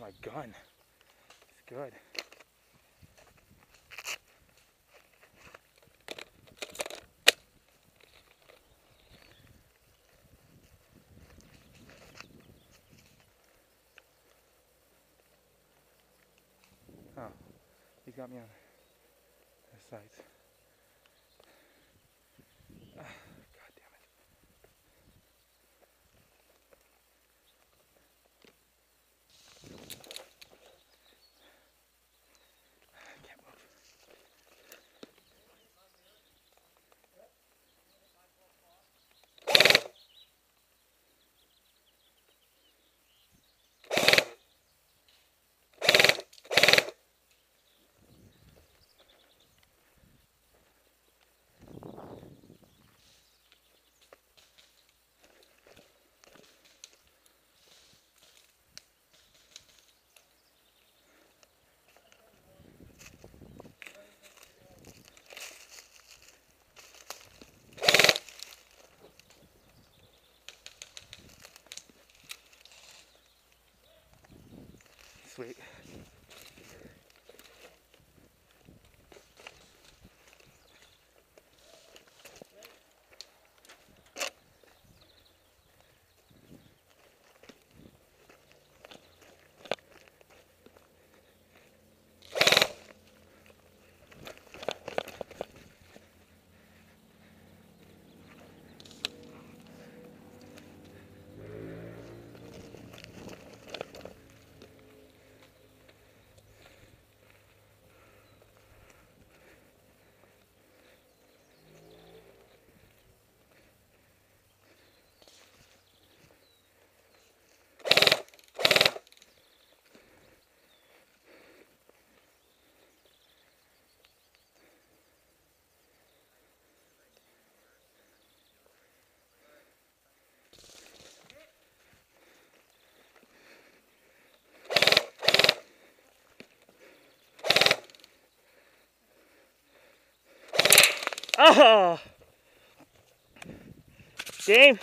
my gun. It's good. Oh, he's got me on the sights. Sweet. Oh! Game.